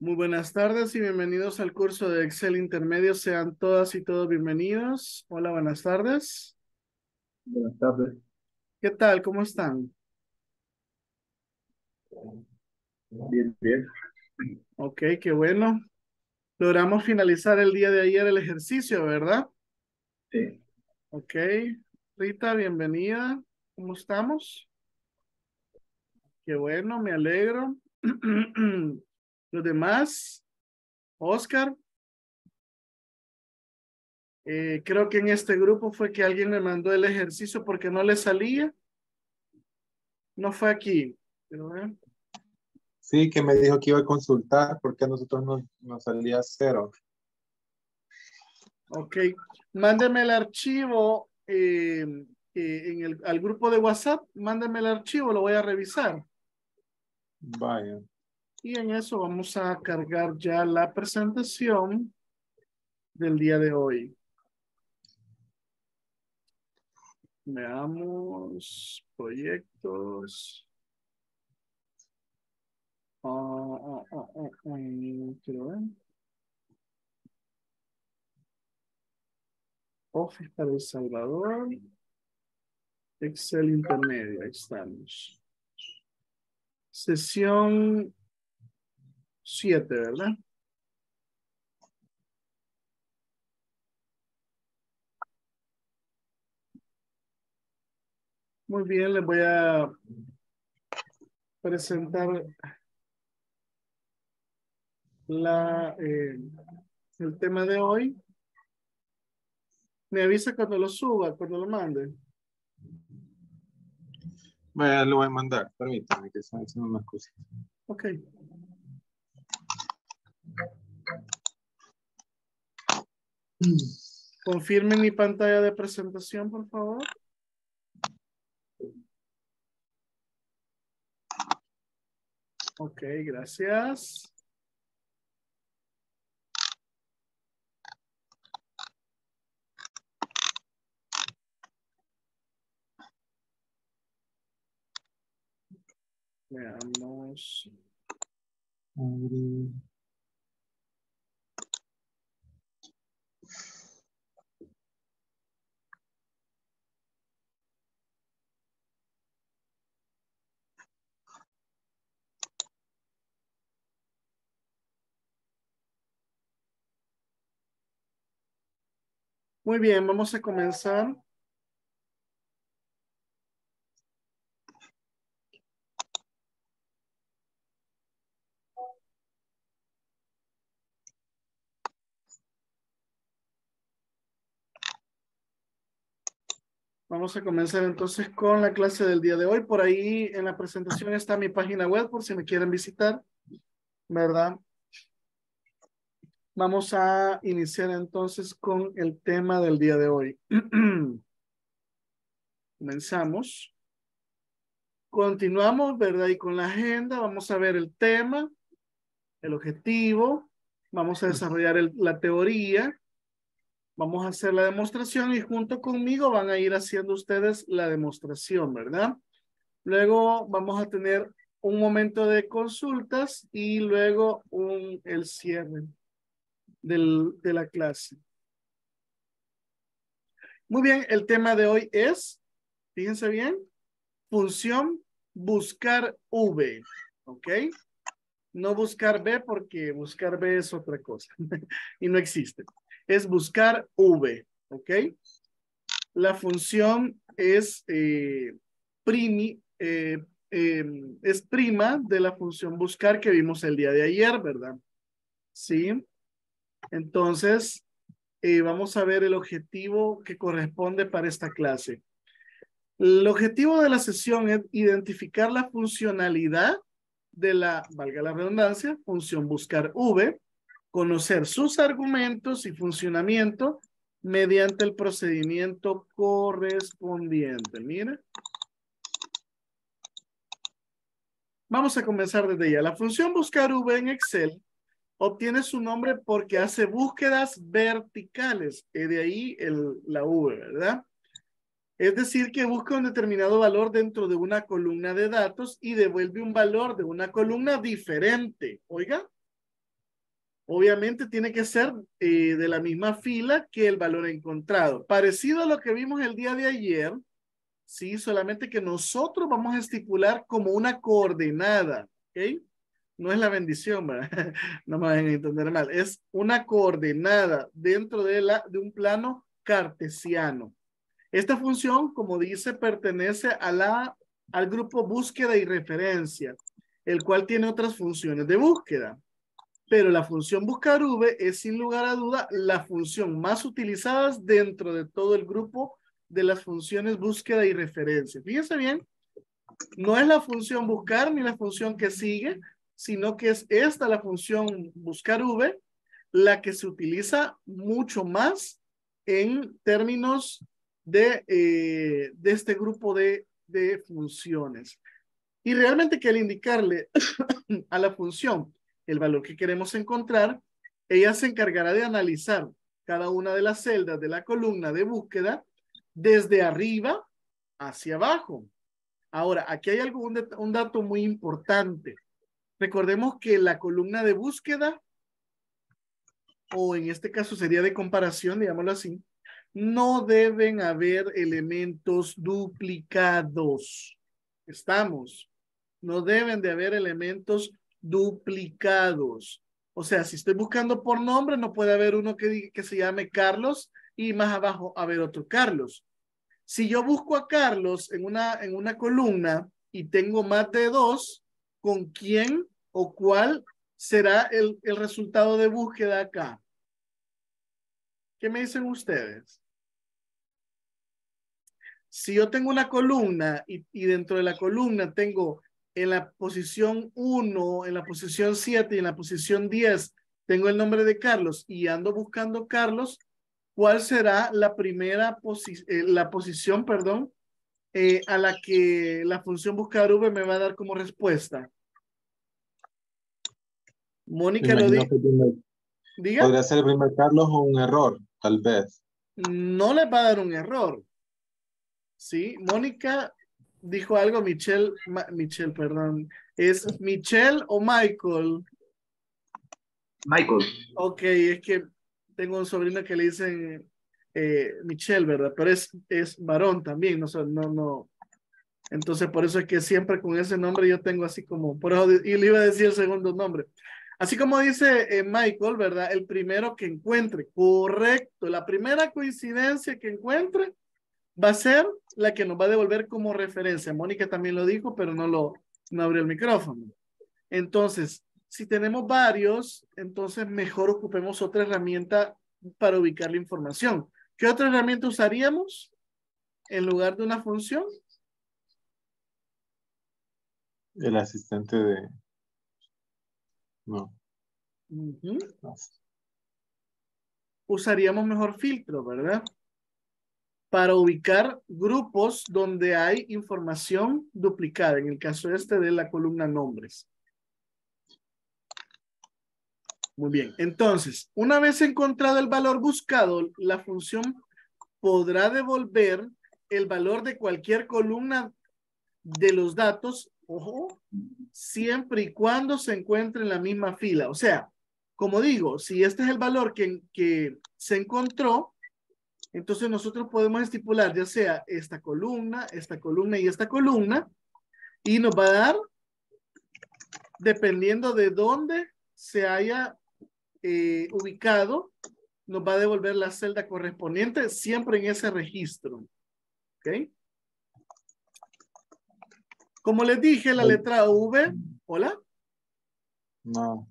Muy buenas tardes y bienvenidos al curso de Excel Intermedio. Sean todas y todos bienvenidos. Hola, buenas tardes. Buenas tardes. ¿Qué tal? ¿Cómo están? Bien, bien. Ok, qué bueno. Logramos finalizar el día de ayer el ejercicio, ¿verdad? Sí. Ok. Rita, bienvenida. ¿Cómo estamos? Qué bueno, me alegro. Los demás, Oscar. Eh, creo que en este grupo fue que alguien me mandó el ejercicio porque no le salía. No fue aquí. Pero, eh, Sí, que me dijo que iba a consultar porque a nosotros nos, nos salía cero. Ok, mándeme el archivo eh, eh, en el, al grupo de WhatsApp, mándeme el archivo, lo voy a revisar. Vaya. Y en eso vamos a cargar ya la presentación del día de hoy. Veamos, proyectos. Ah, ah, ah, quiero ver. Office para El Salvador. Excel intermedio, ahí estamos. Sesión 7, ¿verdad? Muy bien, les voy a presentar la, eh, el tema de hoy. Me avisa cuando lo suba, cuando lo mande. Vaya, lo voy a mandar. Permítame que están haciendo unas cosas. Ok. Confirme mi pantalla de presentación, por favor. Ok, gracias. Veamos. Abrir. Muy bien, vamos a comenzar. Vamos a comenzar entonces con la clase del día de hoy. Por ahí en la presentación está mi página web por si me quieren visitar, ¿verdad? Vamos a iniciar entonces con el tema del día de hoy. Comenzamos. Continuamos, ¿verdad? Y con la agenda vamos a ver el tema, el objetivo, vamos a desarrollar el- la teoría, vamos a hacer la demostración y junto conmigo van a ir haciendo ustedes la demostración, ¿verdad? Luego vamos a tener un momento de consultas y luego un, el cierre del, de la clase. Muy bien, el tema de hoy es, fíjense bien, función buscar V, ¿ok? No buscar B porque buscar B es otra cosa y no existe. Es buscar V, ¿ok? La función es eh, primi, eh, eh, es prima de la función buscar que vimos el día de ayer, ¿verdad? Sí. Entonces, eh, vamos a ver el objetivo que corresponde para esta clase. El objetivo de la sesión es identificar la funcionalidad de la, valga la redundancia, función buscar V, conocer sus argumentos y funcionamiento mediante el procedimiento correspondiente. Mira. Vamos a comenzar desde ya. La función buscar V en Excel obtiene su nombre porque hace búsquedas verticales. Y de ahí la V, ¿verdad? Es decir, que busca un determinado valor dentro de una columna de datos y devuelve un valor de una columna diferente. Oiga, obviamente tiene que ser eh, de la misma fila que el valor encontrado. Parecido a lo que vimos el día de ayer, sí, solamente que nosotros vamos a estipular como una coordenada, ¿ok? No es la bendición, ¿verdad? no me a entender mal, es una coordenada dentro de, la, de un plano cartesiano. Esta función, como dice, pertenece a la, al grupo búsqueda y referencia, el cual tiene otras funciones de búsqueda. Pero la función buscar v es sin lugar a duda la función más utilizada dentro de todo el grupo de las funciones búsqueda y referencia. Fíjense bien, no es la función buscar ni la función que sigue, sino que es esta la función buscar v la que se utiliza mucho más en términos de, eh, de este grupo de, de funciones. Y realmente que al indicarle a la función el valor que queremos encontrar, ella se encargará de analizar cada una de las celdas de la columna de búsqueda desde arriba hacia abajo. Ahora, aquí hay algún un dato muy importante. Recordemos que la columna de búsqueda, o en este caso sería de comparación, digámoslo así, no deben haber elementos duplicados. Estamos. No deben de haber elementos duplicados. O sea, si estoy buscando por nombre, no puede haber uno que, que se llame Carlos y más abajo haber otro Carlos. Si yo busco a Carlos en una, en una columna y tengo más de dos, ¿con quién o cuál será el, el resultado de búsqueda acá? ¿Qué me dicen ustedes? Si yo tengo una columna y, y dentro de la columna tengo en la posición 1, en la posición 7 y en la posición 10 tengo el nombre de Carlos y ando buscando Carlos, ¿cuál será la primera posición, eh, la posición, perdón, eh, a la que la función buscar V me va a dar como respuesta? Mónica lo dijo. Diga. Podría ser el primer Carlos o un error, tal vez. No le va a dar un error. Sí, Mónica dijo algo Michelle, Michelle, perdón. ¿Es Michelle o Michael? Michael. Ok, es que tengo un sobrino que le dicen eh, Michelle, ¿verdad? Pero es, es varón también, no, no, no. Entonces, por eso es que siempre con ese nombre yo tengo así como, por eso, y le iba a decir el segundo nombre. Así como dice eh, Michael, ¿verdad? El primero que encuentre, correcto. La primera coincidencia que encuentre va a ser la que nos va a devolver como referencia. Mónica también lo dijo, pero no lo no abrió el micrófono. Entonces, si tenemos varios, entonces mejor ocupemos otra herramienta para ubicar la información. ¿Qué otra herramienta usaríamos en lugar de una función? El asistente de... No. Usaríamos mejor filtro, ¿verdad? para ubicar grupos donde hay información duplicada, en el caso este de la columna nombres. Muy bien, entonces, una vez encontrado el valor buscado, la función podrá devolver el valor de cualquier columna de los datos, ojo, siempre y cuando se encuentre en la misma fila. O sea, como digo, si este es el valor que, que se encontró, entonces nosotros podemos estipular ya sea esta columna, esta columna y esta columna y nos va a dar, dependiendo de dónde se haya eh, ubicado, nos va a devolver la celda correspondiente siempre en ese registro. ¿Ok? Como les dije, la letra V, ¿hola? No.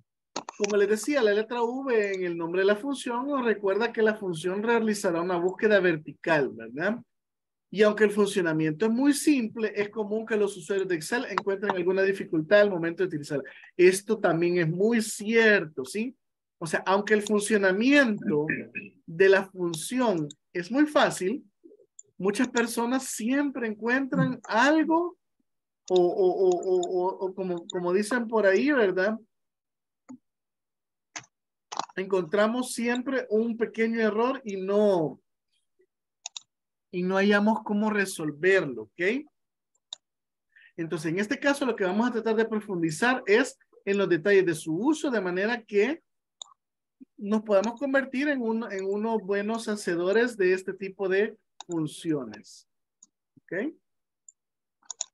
Como les decía, la letra V en el nombre de la función nos recuerda que la función realizará una búsqueda vertical, ¿verdad? Y aunque el funcionamiento es muy simple, es común que los usuarios de Excel encuentren alguna dificultad al momento de utilizarla. Esto también es muy cierto, ¿sí? O sea, aunque el funcionamiento de la función es muy fácil, muchas personas siempre encuentran algo o, o, o, como, como dicen por ahí, ¿verdad? encontramos siempre un pequeño error y no, y no hayamos cómo resolverlo, ¿ok? Entonces, en este caso, lo que vamos a tratar de profundizar es en los detalles de su uso, de manera que nos podamos convertir en, un, en unos buenos hacedores de este tipo de funciones. ¿Ok?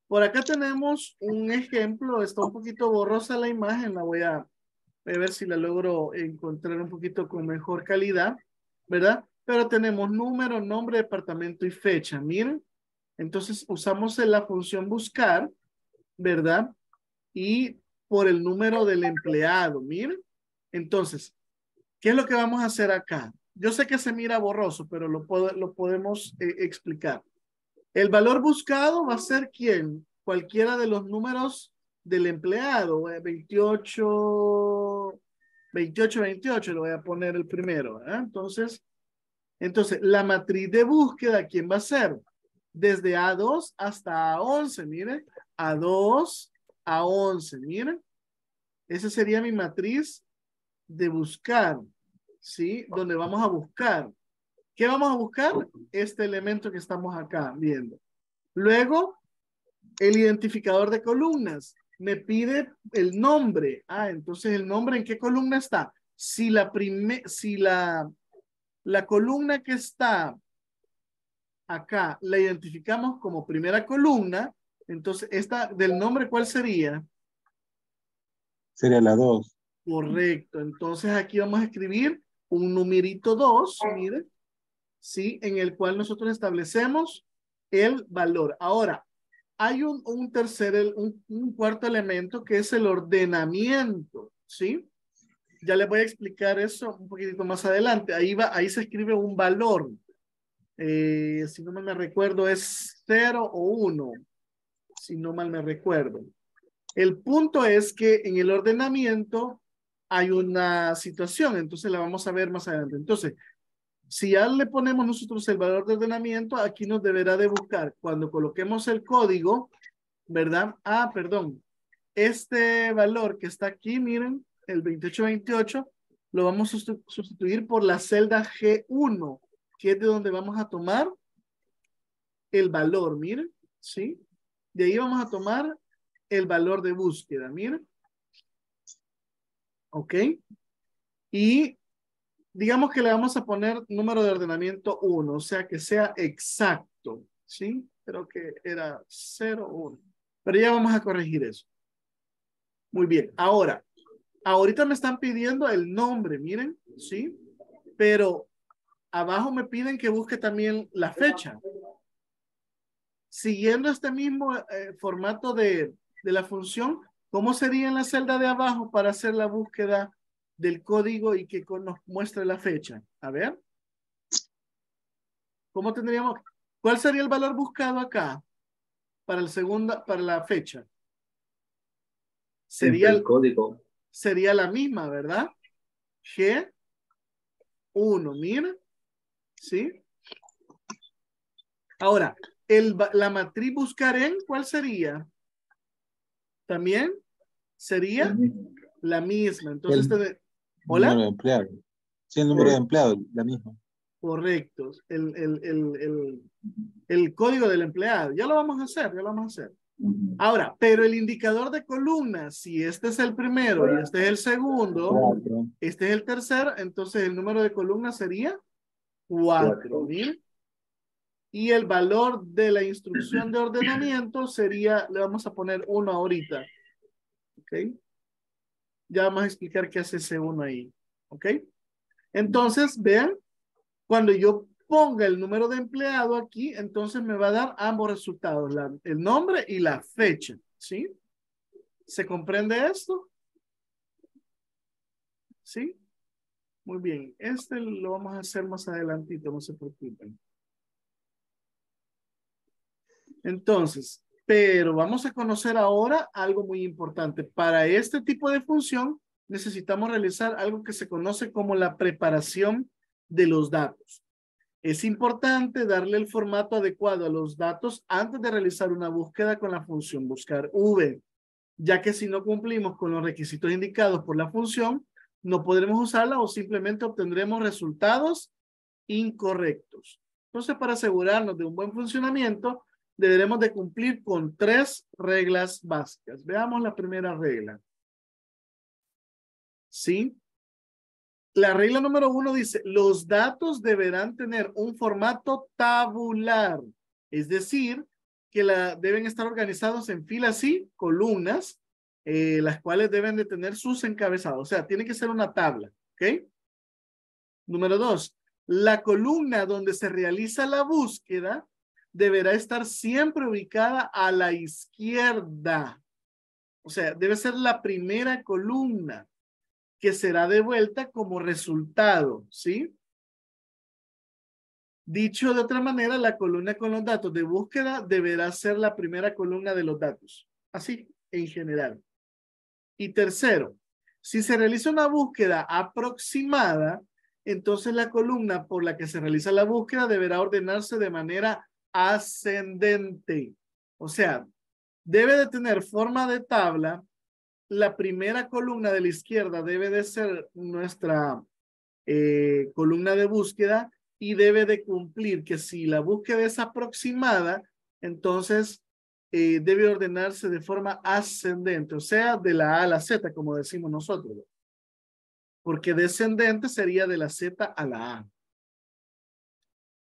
Por acá tenemos un ejemplo, está un poquito borrosa la imagen, la voy a, ver si la logro encontrar un poquito con mejor calidad, ¿verdad? Pero tenemos número, nombre, departamento y fecha, miren. Entonces usamos la función buscar, ¿verdad? Y por el número del empleado, miren. Entonces, ¿qué es lo que vamos a hacer acá? Yo sé que se mira borroso, pero lo, lo podemos eh, explicar. El valor buscado va a ser quién? Cualquiera de los números del empleado. 28, 28, 28, lo voy a poner el primero. Entonces, entonces, la matriz de búsqueda, ¿quién va a ser? Desde A2 hasta A11, miren. A2 a 11, miren. Esa sería mi matriz de buscar, ¿sí? Donde vamos a buscar. ¿Qué vamos a buscar? Este elemento que estamos acá viendo. Luego, el identificador de columnas. Me pide el nombre. Ah, entonces el nombre en qué columna está. Si la prime, si la, la columna que está acá la identificamos como primera columna, entonces esta del nombre, ¿cuál sería? Sería la 2. Correcto. Entonces aquí vamos a escribir un numerito 2, mire, ¿sí? En el cual nosotros establecemos el valor. Ahora, hay un, un tercer, un, un, cuarto elemento que es el ordenamiento, ¿sí? Ya les voy a explicar eso un poquitito más adelante. Ahí va, ahí se escribe un valor. Eh, si no me recuerdo, es 0 o 1, si no mal me recuerdo. El punto es que en el ordenamiento hay una situación, entonces la vamos a ver más adelante. Entonces, si ya le ponemos nosotros el valor de ordenamiento, aquí nos deberá de buscar cuando coloquemos el código, ¿verdad? Ah, perdón. Este valor que está aquí, miren, el 2828, lo vamos a sustituir por la celda G1, que es de donde vamos a tomar el valor, miren, ¿sí? De ahí vamos a tomar el valor de búsqueda, miren. ¿Ok? Y digamos que le vamos a poner número de ordenamiento 1, o sea que sea exacto, ¿sí? Creo que era 0, 1. Pero ya vamos a corregir eso. Muy bien, ahora, ahorita me están pidiendo el nombre, miren, ¿sí? Pero abajo me piden que busque también la fecha. Siguiendo este mismo eh, formato de, de la función, ¿cómo sería en la celda de abajo para hacer la búsqueda del código y que nos muestre la fecha. A ver. ¿Cómo tendríamos? ¿Cuál sería el valor buscado acá para el segunda, para la fecha? Sería el código. Sería la misma, ¿verdad? G 1, mira. ¿Sí? Ahora, el, la matriz buscar en, ¿cuál sería? También sería la misma. Entonces, ¿Hola? El número de empleados. Sí, el número de empleados, la misma. Correcto. El, el, el, el, el código del empleado. Ya lo vamos a hacer, ya lo vamos a hacer. Ahora, pero el indicador de columnas, si este es el primero y este es el segundo, este es el tercero, entonces el número de columnas sería cuatro. Y el valor de la instrucción de ordenamiento sería, le vamos a poner uno ahorita. ¿Ok? Ya vamos a explicar qué hace ese uno ahí. ¿Ok? Entonces, vean, cuando yo ponga el número de empleado aquí, entonces me va a dar ambos resultados, el nombre y la fecha. ¿Sí? ¿Se comprende esto? ¿Sí? Muy bien. Este lo vamos a hacer más adelantito, no se preocupen. Entonces, pero vamos a conocer ahora algo muy importante. Para este tipo de función necesitamos realizar algo que se conoce como la preparación de los datos. Es importante darle el formato adecuado a los datos antes de realizar una búsqueda con la función buscar V, ya que si no cumplimos con los requisitos indicados por la función, no podremos usarla o simplemente obtendremos resultados incorrectos. Entonces, para asegurarnos de un buen funcionamiento, deberemos de cumplir con tres reglas básicas. Veamos la primera regla. ¿Sí? La regla número uno dice, los datos deberán tener un formato tabular, es decir, que la, deben estar organizados en filas y columnas, eh, las cuales deben de tener sus encabezados. O sea, tiene que ser una tabla, ¿ok? Número dos, la columna donde se realiza la búsqueda deberá estar siempre ubicada a la izquierda. O sea, debe ser la primera columna que será devuelta como resultado, ¿sí? Dicho de otra manera, la columna con los datos de búsqueda deberá ser la primera columna de los datos. Así, en general. Y tercero, si se realiza una búsqueda aproximada, entonces la columna por la que se realiza la búsqueda deberá ordenarse de manera ascendente. O sea, debe de tener forma de tabla la primera columna de la izquierda debe de ser nuestra eh, columna de búsqueda y debe de cumplir que si la búsqueda es aproximada, entonces eh, debe ordenarse de forma ascendente, o sea, de la A a la Z, como decimos nosotros. Porque descendente sería de la Z a la A.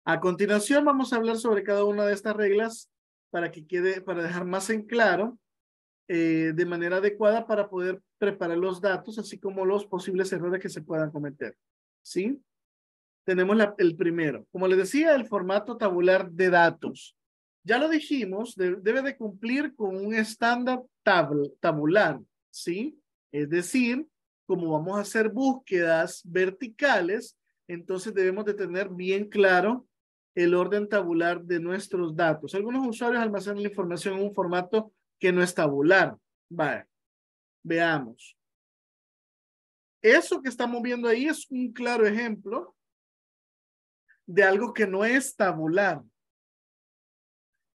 A continuación vamos a hablar sobre cada una de estas reglas para que quede, para dejar más en claro eh, de manera adecuada para poder preparar los datos, así como los posibles errores que se puedan cometer. ¿Sí? Tenemos el primero. Como les decía, el formato tabular de datos. Ya lo dijimos, debe de cumplir con un estándar tabular, ¿sí? Es decir, como vamos a hacer búsquedas verticales, entonces debemos de tener bien claro el orden tabular de nuestros datos. Algunos usuarios almacenan la información en un formato que no es tabular. Vale, veamos. Eso que estamos viendo ahí es un claro ejemplo de algo que no es tabular.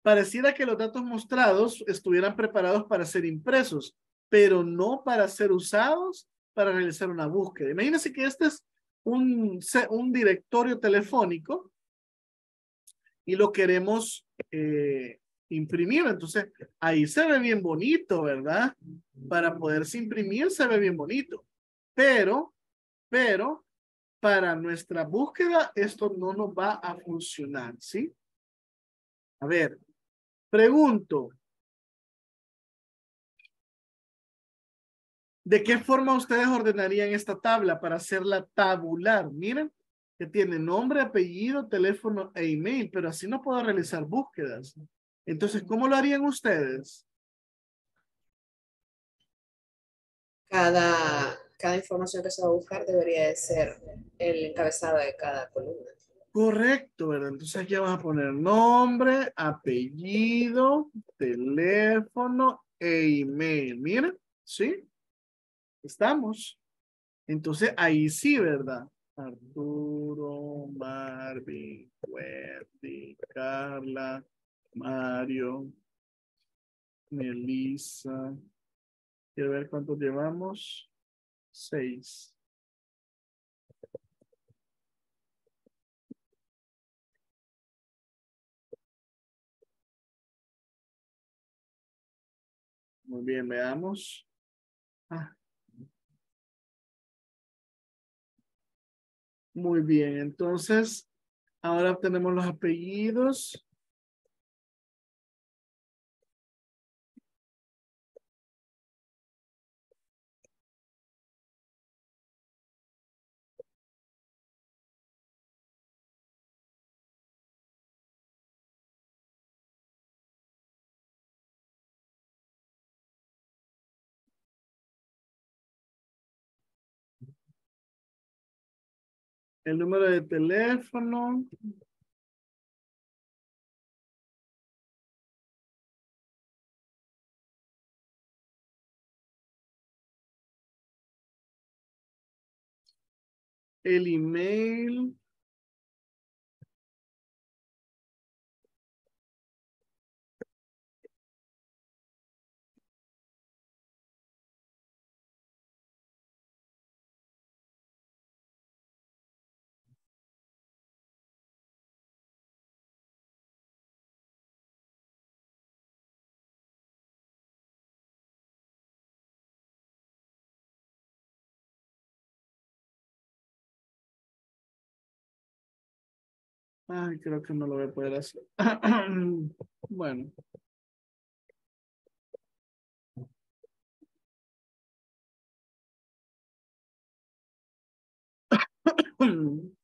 Pareciera que los datos mostrados estuvieran preparados para ser impresos, pero no para ser usados para realizar una búsqueda. Imagínense que este es un, un directorio telefónico y lo queremos eh, imprimir. Entonces, ahí se ve bien bonito, ¿verdad? Para poderse imprimir se ve bien bonito. Pero, pero, para nuestra búsqueda, esto no nos va a funcionar, ¿sí? A ver, pregunto. ¿De qué forma ustedes ordenarían esta tabla para hacerla tabular? Miren, que tiene nombre, apellido, teléfono e email, pero así no puedo realizar búsquedas. Entonces, ¿cómo lo harían ustedes? Cada, cada información que se va a buscar debería de ser el encabezado de cada columna. Correcto, ¿verdad? Entonces aquí vamos a poner nombre, apellido, teléfono e email. Miren, ¿sí? Estamos. Entonces ahí sí, ¿verdad? Arturo, Marvin, Wendy, Carla, Mario, Melissa. Quiero ver cuántos llevamos. Seis. Muy bien, veamos. Ah. Muy bien, entonces, ahora tenemos los apellidos. El número de teléfono. El email. Ay, creo que no lo voy a poder hacer. bueno.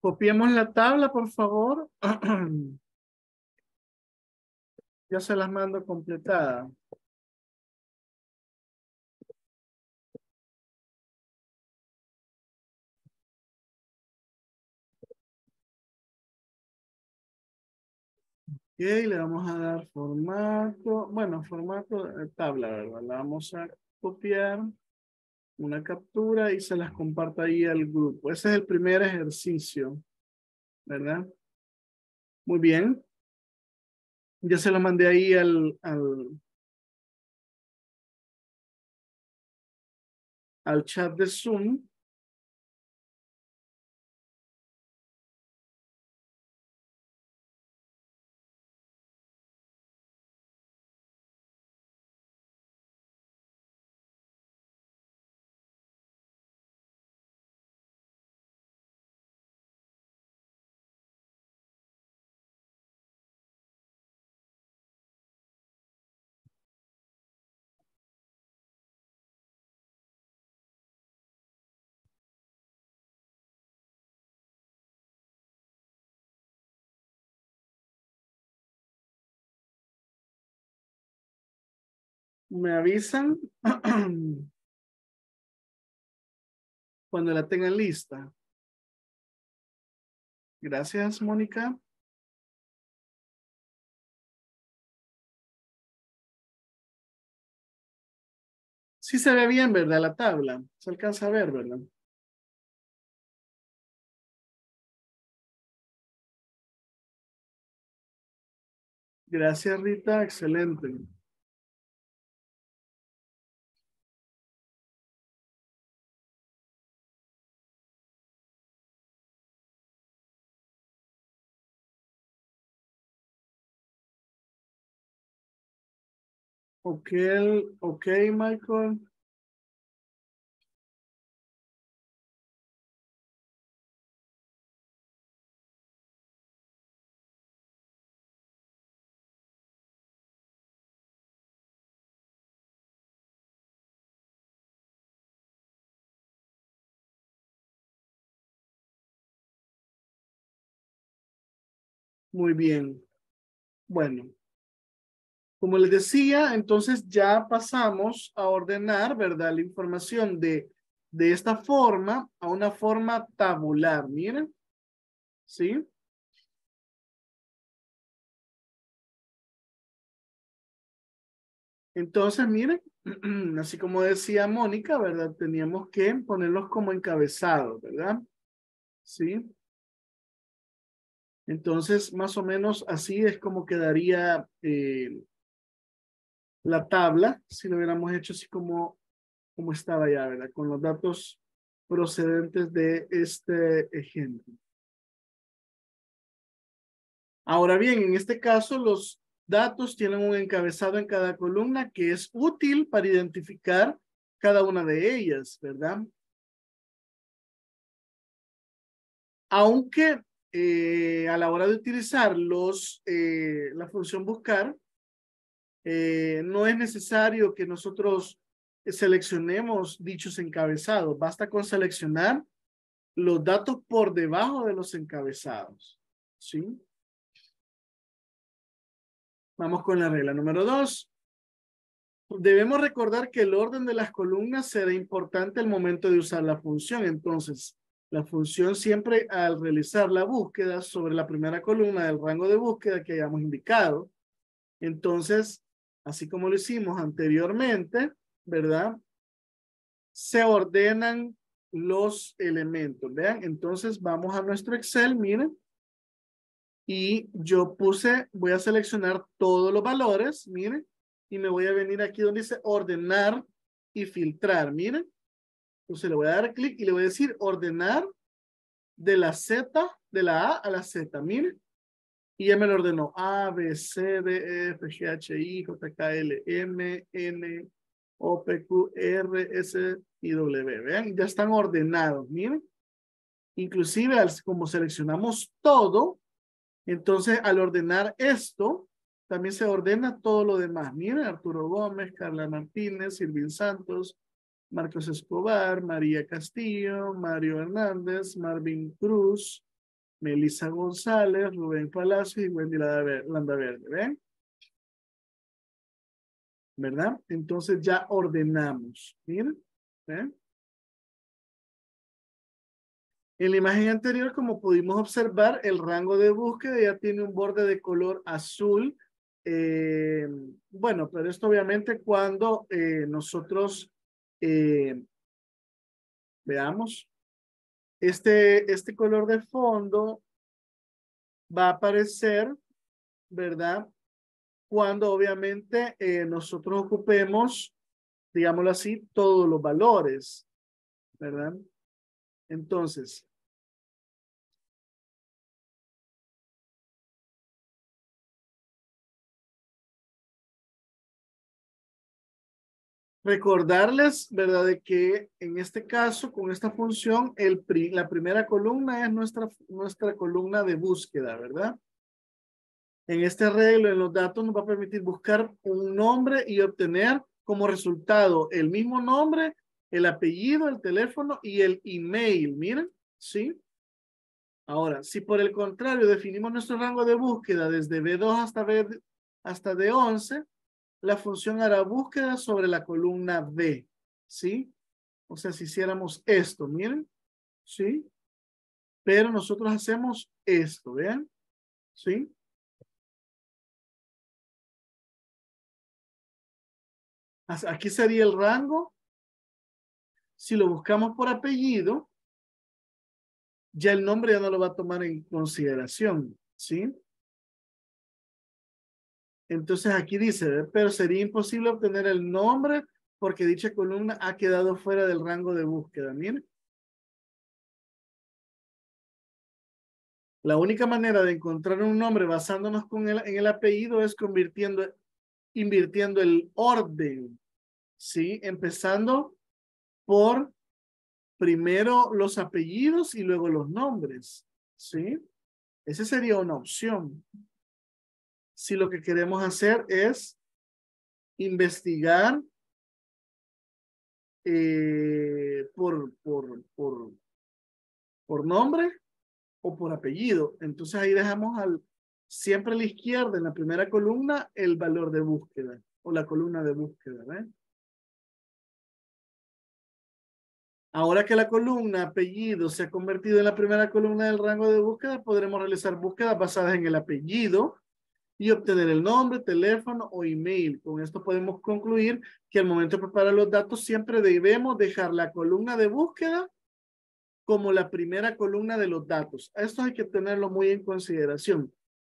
Copiemos la tabla, por favor. Ya se las mando completada. Ok, le vamos a dar formato, bueno, formato de tabla, ¿verdad? La vamos a copiar, una captura y se las comparto ahí al grupo. Ese es el primer ejercicio, ¿verdad? Muy bien. Ya se lo mandé ahí al, al, al chat de Zoom. Me avisan cuando la tengan lista. Gracias, Mónica. Sí se ve bien, ¿verdad? La tabla. Se alcanza a ver, ¿verdad? Gracias, Rita. Excelente. Ok, ok, Michael. Muy bien. Bueno. Como les decía, entonces ya pasamos a ordenar, ¿verdad? La información de, de esta forma a una forma tabular. Miren. ¿Sí? Entonces, miren, así como decía Mónica, ¿verdad? Teníamos que ponerlos como encabezados, ¿verdad? ¿Sí? Entonces, más o menos así es como quedaría eh, la tabla, si lo hubiéramos hecho así como, como estaba ya, ¿verdad? Con los datos procedentes de este ejemplo. Ahora bien, en este caso, los datos tienen un encabezado en cada columna que es útil para identificar cada una de ellas, ¿verdad? Aunque eh, a la hora de utilizar los, eh, la función buscar, eh, no es necesario que nosotros seleccionemos dichos encabezados. Basta con seleccionar los datos por debajo de los encabezados. ¿Sí? Vamos con la regla número dos. Debemos recordar que el orden de las columnas será importante al momento de usar la función. Entonces, la función siempre al realizar la búsqueda sobre la primera columna del rango de búsqueda que hayamos indicado, entonces así como lo hicimos anteriormente, ¿verdad? Se ordenan los elementos, vean. Entonces vamos a nuestro Excel, miren. Y yo puse, voy a seleccionar todos los valores, miren. Y me voy a venir aquí donde dice ordenar y filtrar, miren. Entonces le voy a dar clic y le voy a decir ordenar de la Z, de la A a la Z, miren. Y ya me lo ordenó A, B, C, D, E, F, G, H, I, J, K, L, M, N, O, P, Q, R, S y W. Vean, ya están ordenados, miren. Inclusive, como seleccionamos todo, entonces al ordenar esto, también se ordena todo lo demás. Miren, Arturo Gómez, Carla Martínez, Silvin Santos, Marcos Escobar, María Castillo, Mario Hernández, Marvin Cruz, Melissa González, Rubén Palacio y Wendy Landa Verde. ¿Ven? ¿Verdad? Entonces ya ordenamos. Miren. ¿Ven? En la imagen anterior, como pudimos observar, el rango de búsqueda ya tiene un borde de color azul. Eh, bueno, pero esto obviamente cuando eh, nosotros eh, veamos, este, este color de fondo va a aparecer, ¿verdad? Cuando obviamente eh, nosotros ocupemos, digámoslo así, todos los valores, ¿verdad? Entonces, Recordarles, ¿verdad? De que en este caso, con esta función, el la primera columna es nuestra, nuestra columna de búsqueda, ¿verdad? En este arreglo, en los datos, nos va a permitir buscar un nombre y obtener como resultado el mismo nombre, el apellido, el teléfono y el email. Miren, ¿sí? Ahora, si por el contrario definimos nuestro rango de búsqueda desde B2 hasta, B, hasta D11, la función hará búsqueda sobre la columna B, ¿sí? O sea, si hiciéramos esto, miren, ¿sí? Pero nosotros hacemos esto, ¿vean? ¿Sí? Aquí sería el rango. Si lo buscamos por apellido, ya el nombre ya no lo va a tomar en consideración, ¿sí? Entonces aquí dice, pero sería imposible obtener el nombre porque dicha columna ha quedado fuera del rango de búsqueda. Miren. La única manera de encontrar un nombre basándonos con el, en el apellido es invirtiendo el orden, ¿sí? Empezando por primero los apellidos y luego los nombres, ¿sí? Esa sería una opción si lo que queremos hacer es investigar eh, por, por, por, por nombre o por apellido. Entonces ahí dejamos al, siempre a la izquierda, en la primera columna, el valor de búsqueda o la columna de búsqueda. Ahora que la columna apellido se ha convertido en la primera columna del rango de búsqueda, podremos realizar búsquedas basadas en el apellido y obtener el nombre, teléfono o email. Con esto podemos concluir que al momento de preparar los datos siempre debemos dejar la columna de búsqueda como la primera columna de los datos. Esto hay que tenerlo muy en consideración,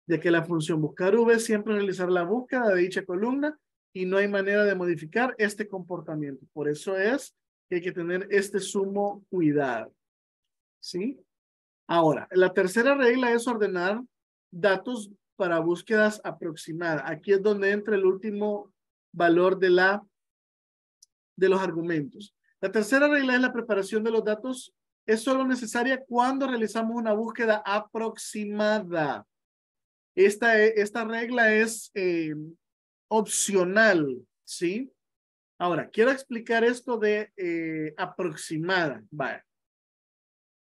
de que la función buscar V siempre realizar la búsqueda de dicha columna y no hay manera de modificar este comportamiento. Por eso es que hay que tener este sumo cuidado. ¿Sí? Ahora, la tercera regla es ordenar datos para búsquedas aproximadas. Aquí es donde entra el último valor de, la, de los argumentos. La tercera regla es la preparación de los datos. Es solo necesaria cuando realizamos una búsqueda aproximada. Esta, esta regla es eh, opcional, ¿sí? Ahora, quiero explicar esto de eh, aproximada. Vaya.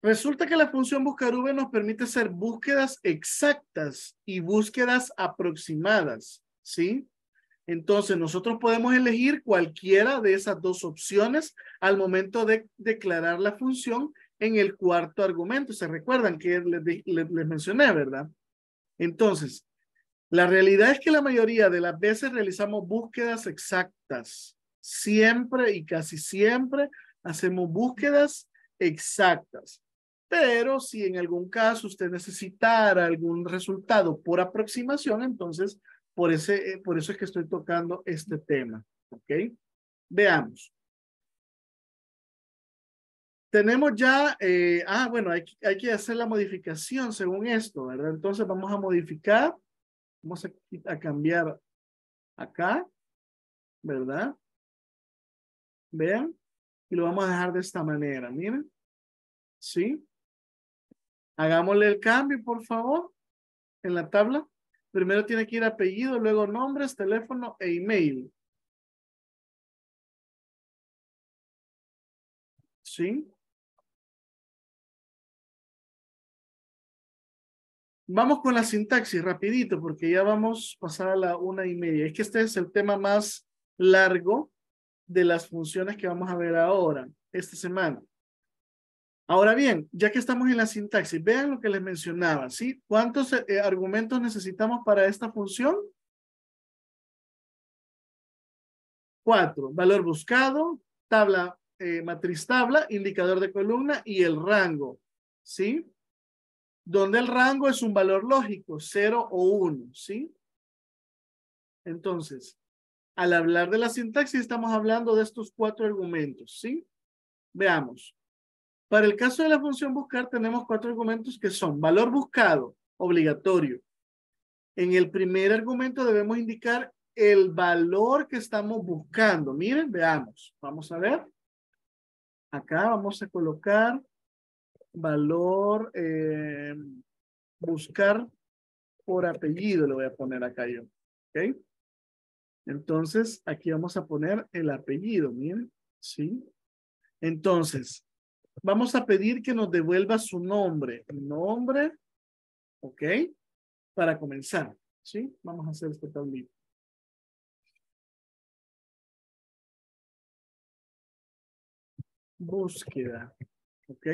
Resulta que la función buscar V nos permite hacer búsquedas exactas y búsquedas aproximadas, ¿sí? Entonces, nosotros podemos elegir cualquiera de esas dos opciones al momento de declarar la función en el cuarto argumento. ¿Se recuerdan que les, les mencioné, verdad? Entonces, la realidad es que la mayoría de las veces realizamos búsquedas exactas. Siempre y casi siempre hacemos búsquedas exactas. Pero si en algún caso usted necesitara algún resultado por aproximación, entonces por, ese, eh, por eso es que estoy tocando este tema. ¿Ok? Veamos. Tenemos ya, eh, ah, bueno, hay, hay que hacer la modificación según esto, ¿verdad? Entonces vamos a modificar, vamos a, a cambiar acá, ¿verdad? Vean, y lo vamos a dejar de esta manera, miren. ¿Sí? Hagámosle el cambio, por favor, en la tabla. Primero tiene que ir apellido, luego nombres, teléfono e email. ¿Sí? Vamos con la sintaxis rapidito porque ya vamos a pasar a la una y media. Es que este es el tema más largo de las funciones que vamos a ver ahora, esta semana. Ahora bien, ya que estamos en la sintaxis, vean lo que les mencionaba, ¿sí? ¿Cuántos eh, argumentos necesitamos para esta función? Cuatro. Valor buscado, tabla, eh, matriz tabla, indicador de columna y el rango, ¿sí? Donde el rango es un valor lógico, cero o uno, ¿sí? Entonces, al hablar de la sintaxis estamos hablando de estos cuatro argumentos, ¿sí? Veamos. Para el caso de la función buscar tenemos cuatro argumentos que son valor buscado, obligatorio. En el primer argumento debemos indicar el valor que estamos buscando. Miren, veamos. Vamos a ver. Acá vamos a colocar valor eh, buscar por apellido. Le voy a poner acá yo. ¿Ok? Entonces, aquí vamos a poner el apellido. Miren. ¿Sí? Entonces, vamos a pedir que nos devuelva su nombre. Nombre, ¿ok? Para comenzar, ¿sí? Vamos a hacer este tablito. Búsqueda, ¿ok?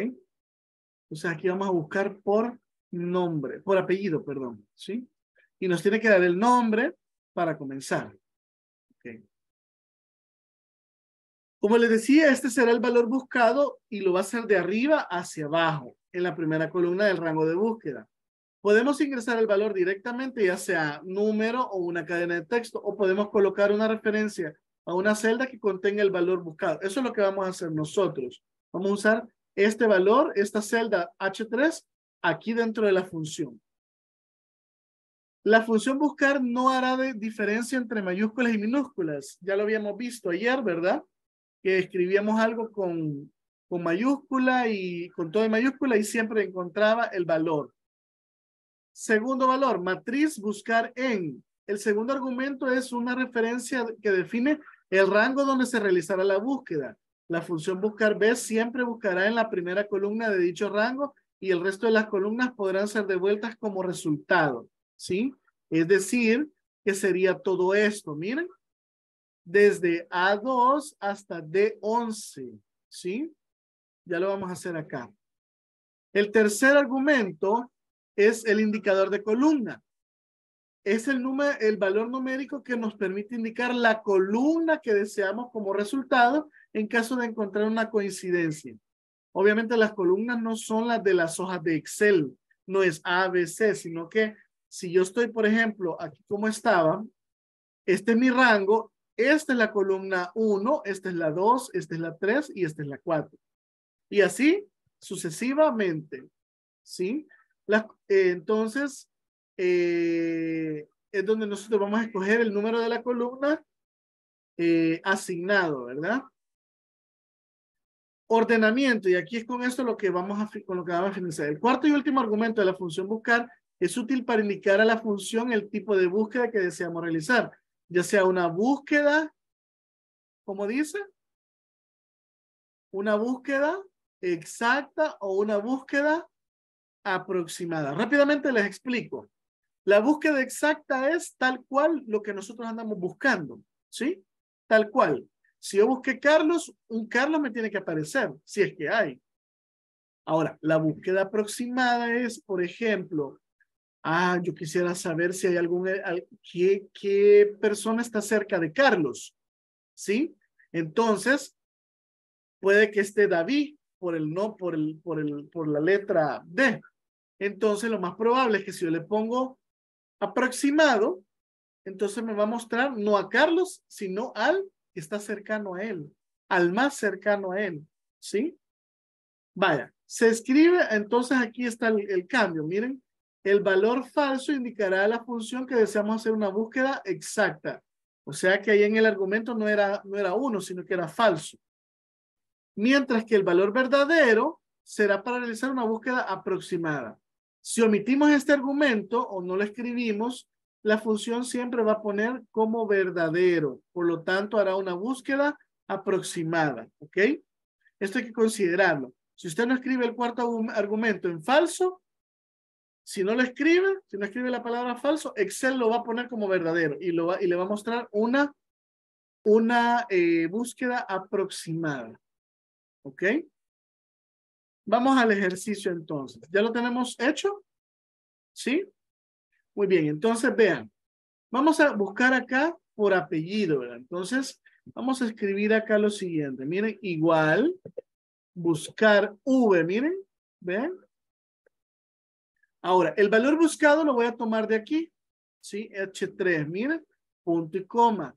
Entonces aquí vamos a buscar por nombre, por apellido, perdón, ¿sí? Y nos tiene que dar el nombre para comenzar. ¿ok? Como les decía, este será el valor buscado y lo va a hacer de arriba hacia abajo en la primera columna del rango de búsqueda. Podemos ingresar el valor directamente, ya sea número o una cadena de texto, o podemos colocar una referencia a una celda que contenga el valor buscado. Eso es lo que vamos a hacer nosotros. Vamos a usar este valor, esta celda H3, aquí dentro de la función. La función buscar no hará de diferencia entre mayúsculas y minúsculas. Ya lo habíamos visto ayer, ¿verdad? Que escribíamos algo con, con mayúscula y con todo en mayúscula y siempre encontraba el valor. Segundo valor, matriz buscar en. El segundo argumento es una referencia que define el rango donde se realizará la búsqueda. La función buscar B siempre buscará en la primera columna de dicho rango y el resto de las columnas podrán ser devueltas como resultado. ¿Sí? Es decir, que sería todo esto. Miren, desde A2 hasta D11, ¿sí? Ya lo vamos a hacer acá. El tercer argumento es el indicador de columna. Es el, número, el valor numérico que nos permite indicar la columna que deseamos como resultado en caso de encontrar una coincidencia. Obviamente las columnas no son las de las hojas de Excel, no es A, B, C, sino que si yo estoy, por ejemplo, aquí como estaba, este es mi rango esta es la columna 1, esta es la 2, esta es la 3 y esta es la 4. Y así sucesivamente. ¿Sí? Eh, entonces, eh, es donde nosotros vamos a escoger el número de la columna eh, asignado, ¿verdad? Ordenamiento, y aquí es con esto lo que vamos a, con lo que vamos a finalizar. El cuarto y último argumento de la función buscar es útil para indicar a la función el tipo de búsqueda que deseamos realizar ya sea una búsqueda, como dice, una búsqueda exacta o una búsqueda aproximada. Rápidamente les explico. La búsqueda exacta es tal cual lo que nosotros andamos buscando, ¿sí? Tal cual. Si yo busqué Carlos, un Carlos me tiene que aparecer, si es que hay. Ahora, la búsqueda aproximada es, por ejemplo, Ah, yo quisiera saber si hay algún, eh, qué, persona está cerca de Carlos. ¿Sí? Entonces, puede que esté David por el no, por el, por el, por la letra D. Entonces, lo más probable es que si yo le pongo aproximado, entonces me va a mostrar no a Carlos, sino al que está cercano a él, al más cercano a él. ¿Sí? Vaya, se escribe, entonces aquí está el cambio. Miren, el valor falso indicará la función que deseamos hacer una búsqueda exacta. O sea que ahí en el argumento no era, no era uno, sino que era falso. Mientras que el valor verdadero será para realizar una búsqueda aproximada. Si omitimos este argumento o no lo escribimos, la función siempre va a poner como verdadero. Por lo tanto, hará una búsqueda aproximada. ¿Ok? Esto hay que considerarlo. Si usted no escribe el cuarto argumento en falso, si no lo escribe, si no escribe la palabra falso, Excel lo va a poner como verdadero y, lo va, y le va a mostrar una, una eh, búsqueda aproximada. ¿Ok? Vamos al ejercicio entonces. ¿Ya lo tenemos hecho? ¿Sí? Muy bien, entonces vean. Vamos a buscar acá por apellido, ¿verdad? Entonces, vamos a escribir acá lo siguiente. Miren, igual, buscar V, miren, ¿ven? Ahora, el valor buscado lo voy a tomar de aquí, ¿sí? H3, miren, punto y coma.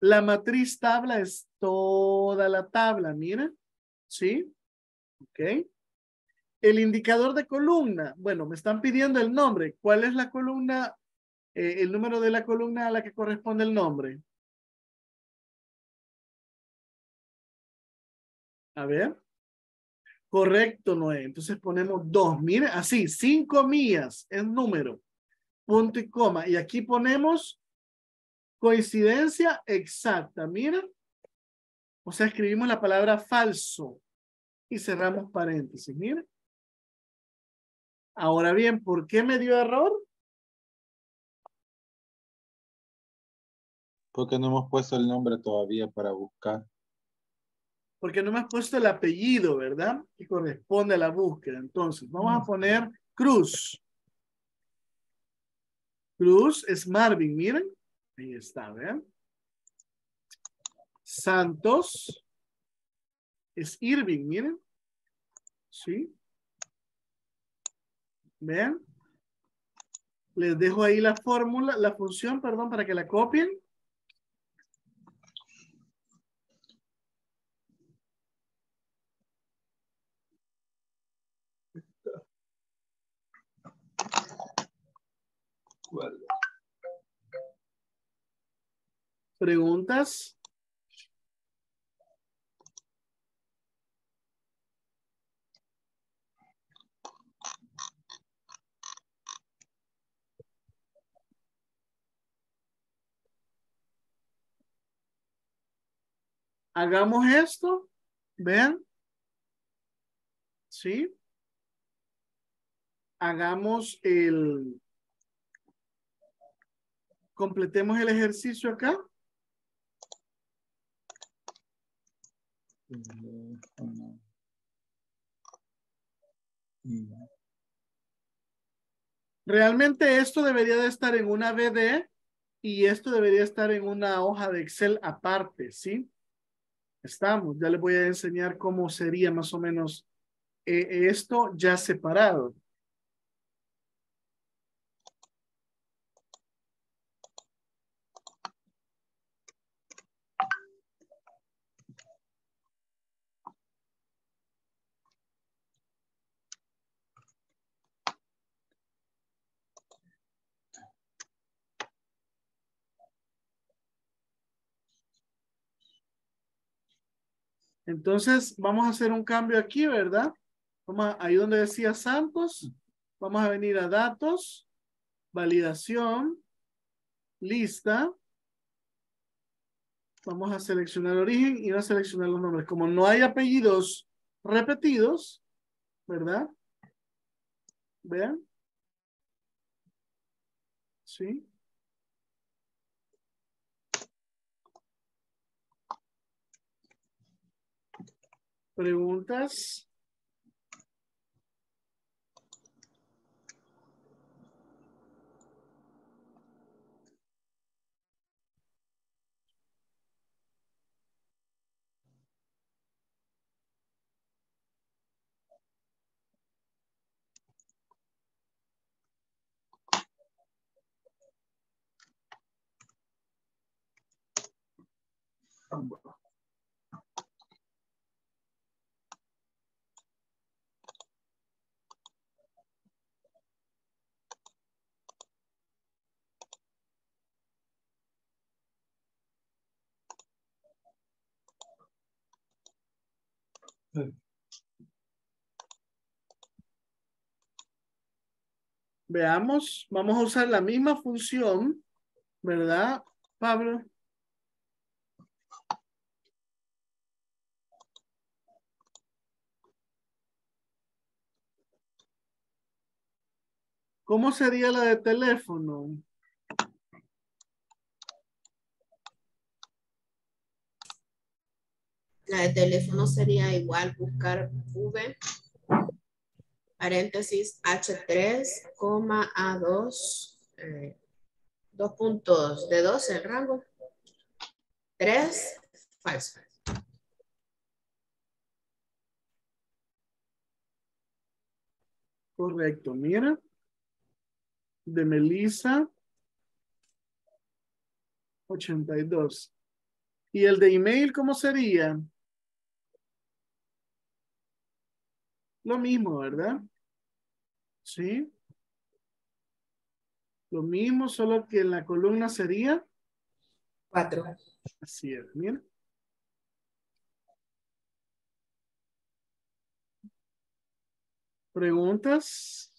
La matriz tabla es toda la tabla, miren, ¿sí? Ok. El indicador de columna, bueno, me están pidiendo el nombre. ¿Cuál es la columna, eh, el número de la columna a la que corresponde el nombre? A ver. Correcto, Noé. Entonces ponemos dos. Mire, así, cinco millas es número. Punto y coma. Y aquí ponemos coincidencia exacta. Miren. O sea, escribimos la palabra falso y cerramos paréntesis. Miren. Ahora bien, ¿por qué me dio error? Porque no hemos puesto el nombre todavía para buscar porque no me has puesto el apellido, ¿verdad? Que corresponde a la búsqueda. Entonces, vamos a poner Cruz. Cruz es Marvin, miren. Ahí está, ¿vean? Santos es Irving, miren. ¿Sí? ¿Vean? Les dejo ahí la fórmula, la función, perdón, para que la copien. ¿Preguntas? Hagamos esto. Vean. ¿Sí? Hagamos el... Completemos el ejercicio acá. Realmente esto debería de estar en una BD y esto debería estar en una hoja de Excel aparte, ¿sí? Estamos, ya les voy a enseñar cómo sería más o menos eh, esto ya separado. Entonces, vamos a hacer un cambio aquí, ¿verdad? Ahí donde decía Santos, vamos a venir a datos, validación, lista. Vamos a seleccionar origen y va a seleccionar los nombres. Como no hay apellidos repetidos, ¿verdad? Vean. Sí. ¿Preguntas? Thank. Veamos, vamos a usar la misma función, ¿verdad, Pablo? ¿Cómo sería la de teléfono? La de teléfono sería igual buscar V, paréntesis H3, coma A2, eh, dos puntos de 12 el rango, 3, falso. Correcto, mira. De Melissa. 82. ¿Y el de email cómo sería? Lo mismo, ¿verdad? Sí. Lo mismo, solo que en la columna sería. 4. Así es, mira. ¿Preguntas?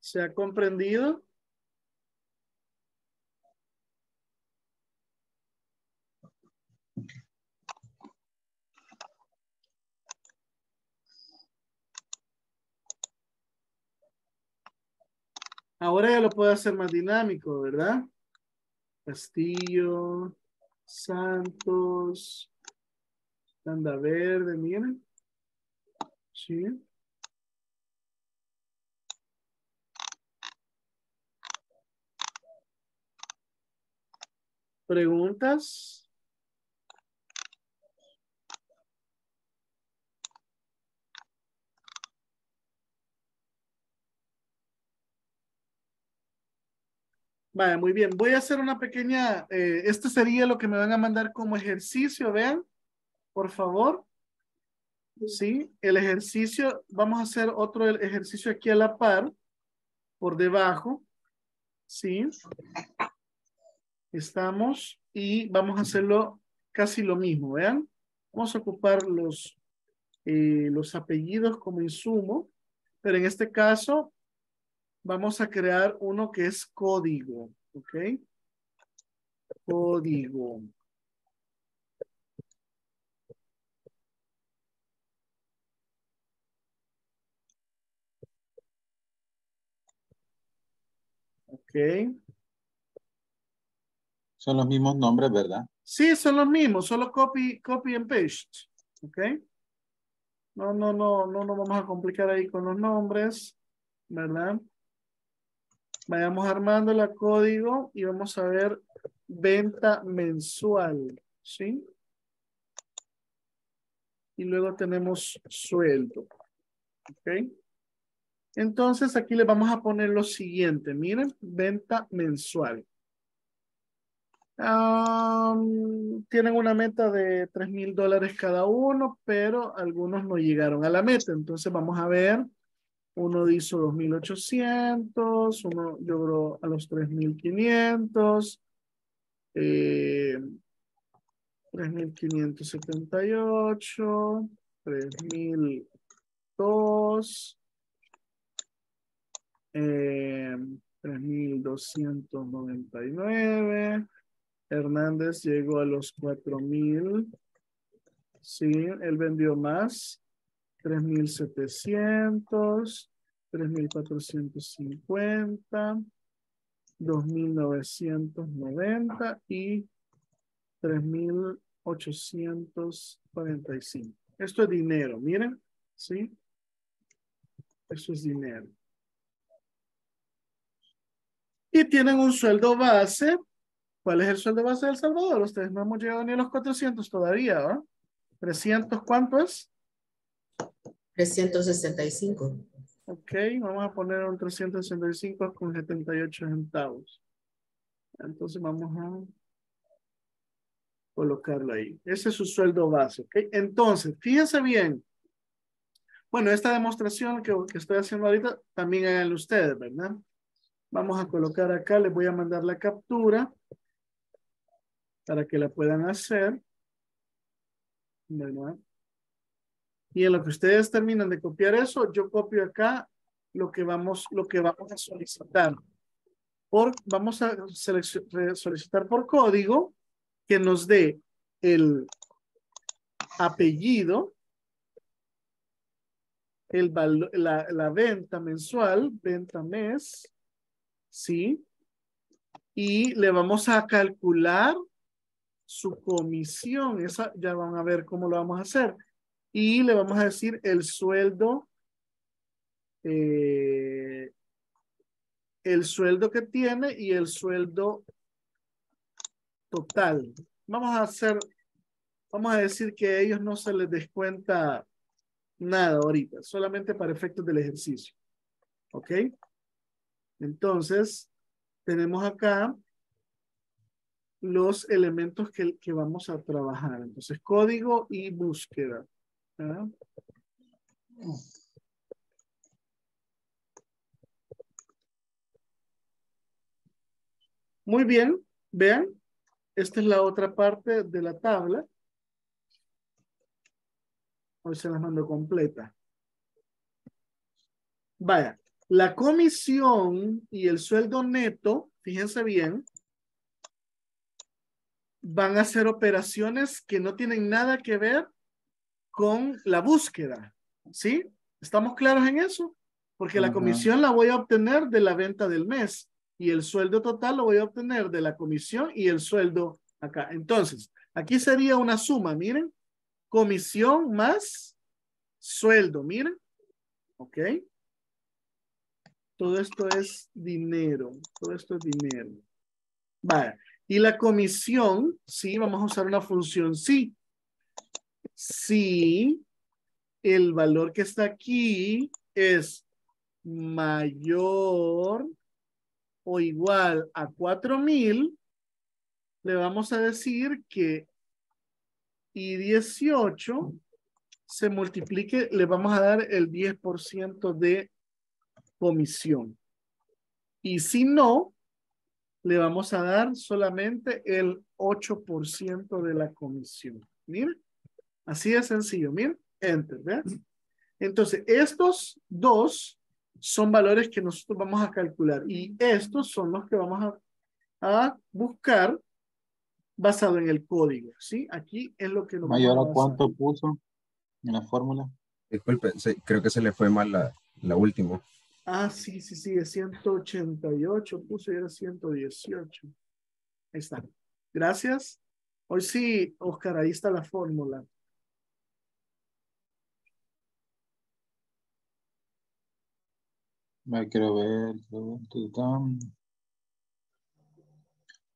¿Se ha comprendido? Ahora ya lo puedo hacer más dinámico, ¿verdad? Castillo, Santos, Anda Verde, miren. Sí. ¿Preguntas? Vale, muy bien. Voy a hacer una pequeña, eh, este sería lo que me van a mandar como ejercicio, vean, por favor. Sí, el ejercicio, vamos a hacer otro ejercicio aquí a la par, por debajo. Sí. Estamos y vamos a hacerlo casi lo mismo, vean. Vamos a ocupar los, eh, los apellidos como insumo, pero en este caso vamos a crear uno que es código, ¿ok? Código. Ok. Son los mismos nombres, ¿verdad? Sí, son los mismos, solo copy, copy and paste. ¿Ok? No, no, no, no nos vamos a complicar ahí con los nombres, ¿verdad? Vayamos armando la código y vamos a ver venta mensual, ¿sí? Y luego tenemos sueldo, ¿ok? Entonces aquí le vamos a poner lo siguiente, miren, venta mensual. tienen una meta de 3 mil dólares cada uno, pero algunos no llegaron a la meta. Entonces vamos a ver uno hizo 2.800, uno logró a los 3.500, eh, 3.578, 3.002, eh, 3.299. Hernández llegó a los 4.000. Sí, él vendió más. 3.700, 3.450, 2.990 y 3.845. Esto es dinero, miren, ¿sí? Eso es dinero. Y tienen un sueldo base. ¿Cuál es el sueldo base de El Salvador? Ustedes no hemos llegado ni a los 400 todavía, ¿va? ¿300 cuánto es? 365. Ok, vamos a poner un 365 con 78 centavos. Entonces vamos a colocarlo ahí. Ese es su sueldo base, ¿ok? Entonces, fíjense bien. Bueno, esta demostración que, que estoy haciendo ahorita, también háganlo ustedes, ¿verdad? Vamos a colocar acá, les voy a mandar la captura para que la puedan hacer. ¿Verdad? Y en lo que ustedes terminan de copiar eso, yo copio acá lo que vamos, lo que vamos a solicitar. Por, vamos a solicitar por código que nos dé el apellido, el la, la venta mensual, venta mes, ¿sí? Y le vamos a calcular su comisión. Esa ya van a ver cómo lo vamos a hacer. Y le vamos a decir el sueldo, eh, el sueldo que tiene y el sueldo total. Vamos a hacer, vamos a decir que a ellos no se les descuenta nada ahorita, solamente para efectos del ejercicio. ¿Ok? Entonces, tenemos acá los elementos que, que vamos a trabajar. Entonces, código y búsqueda. Muy bien, vean, esta es la otra parte de la tabla. Hoy se las mando completa. Vaya, la comisión y el sueldo neto, fíjense bien, van a ser operaciones que no tienen nada que ver con la búsqueda. ¿Sí? ¿Estamos claros en eso? Porque la comisión la voy a obtener de la venta del mes y el sueldo total lo voy a obtener de la comisión y el sueldo acá. Entonces, aquí sería una suma, miren, comisión más sueldo, miren. ¿Ok? Todo esto es dinero. Todo esto es dinero. Vaya. Y la comisión, sí, vamos a usar una función sí. Si el valor que está aquí es mayor o igual a 4000, le vamos a decir que y 18 se multiplique, le vamos a dar el 10% de comisión. Y si no, le vamos a dar solamente el 8% de la comisión. Miren, así de sencillo. Miren, enter, ¿ves? Entonces, estos dos son valores que nosotros vamos a calcular y estos son los que vamos a, a buscar basado en el código, ¿sí? Aquí es lo que nos Mayor a cuánto puso en la fórmula. Disculpe, creo que se le fue mal la, la última. Ah, sí, sí, sí, es 188, puse era 118. Ahí está. Gracias. Hoy sí, Oscar, ahí está la fórmula. Me quiero ver.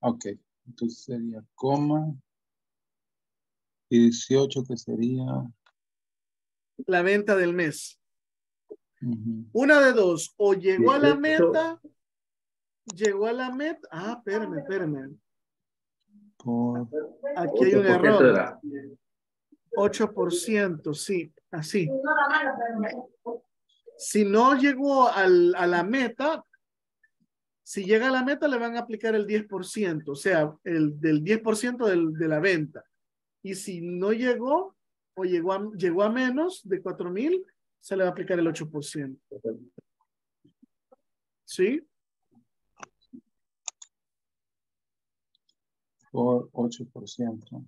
Ok, entonces sería coma. Y 18 que sería... La venta del mes. Una de dos, o llegó a la meta, llegó a la meta. Ah, espérame, espérame. Aquí hay un error. 8%, sí, así. Si no llegó al, a la meta, si llega a la meta le van a aplicar el 10%, o sea, el del 10% del, de la venta. Y si no llegó o llegó a, llegó a menos de 4,000, se le va a aplicar el 8%. ¿Sí? Por 8%.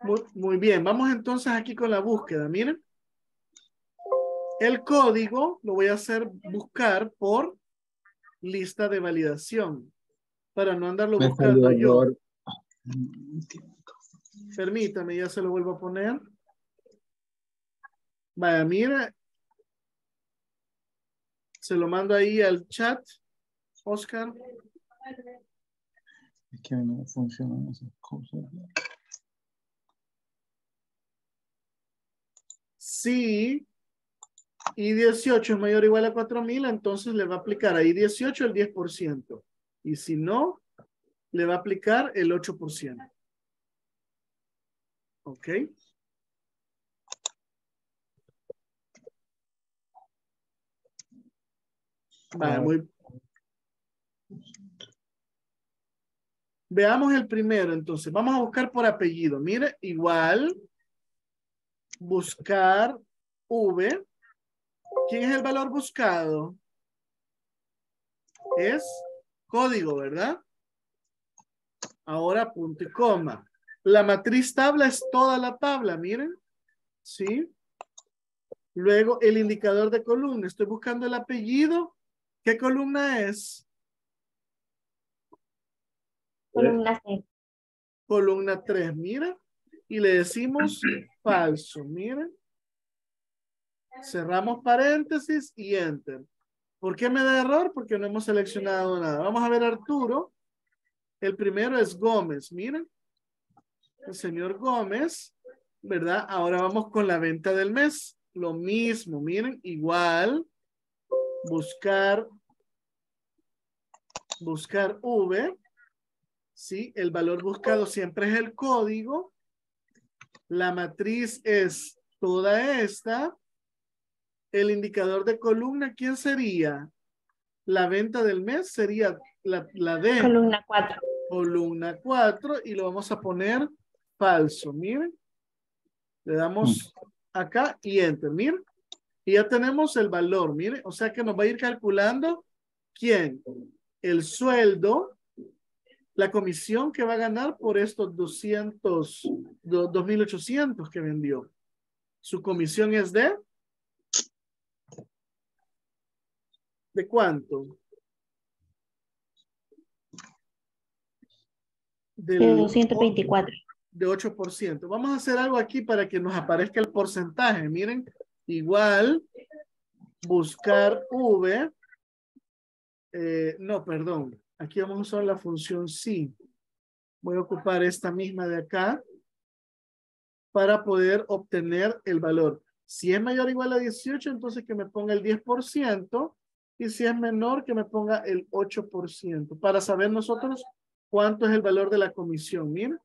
Muy, muy bien, vamos entonces aquí con la búsqueda. Miren. El código lo voy a hacer buscar por lista de validación para no andarlo buscando yo. Permítame, ya se lo vuelvo a poner. Vaya, mira, se lo mando ahí al chat, Oscar. Es que no funcionan esas cosas. Sí. Y 18 es mayor o igual a 4000, entonces le va a aplicar ahí 18 el 10%. Y si no, le va a aplicar el 8%. ¿Ok? Vale, muy, Veamos el primero, entonces. Vamos a buscar por apellido. Mire, igual. Buscar V. ¿Quién es el valor buscado? Es código, ¿verdad? Ahora punto y coma. La matriz tabla es toda la tabla, miren. ¿Sí? Luego el indicador de columna. Estoy buscando el apellido. ¿Qué columna es? Columna C. Columna 3, mira. Y le decimos falso, miren. Cerramos paréntesis y enter. ¿Por qué me da error? Porque no hemos seleccionado nada. Vamos a ver Arturo. El primero es Gómez, miren. El señor Gómez, ¿verdad? Ahora vamos con la venta del mes. Lo mismo, miren, igual. Buscar. Buscar V. Sí, el valor buscado siempre es el código. La matriz es toda esta. El indicador de columna, ¿quién sería? La venta del mes sería la, la D. Columna 4. Columna 4 y lo vamos a poner falso. Miren. Le damos acá y enter. Miren. Y ya tenemos el valor. Miren. O sea que nos va a ir calculando quién. El sueldo la comisión que va a ganar por estos 200, 2.800 que vendió. Su comisión es de... ¿De cuánto? De 224. De 8%. Vamos a hacer algo aquí para que nos aparezca el porcentaje. Miren, igual, buscar V. Eh, no, perdón. Aquí vamos a usar la función sí. Voy a ocupar esta misma de acá para poder obtener el valor. Si es mayor o igual a 18, entonces que me ponga el 10%. Y si es menor, que me ponga el 8%. Para saber nosotros cuánto es el valor de la comisión. Miren.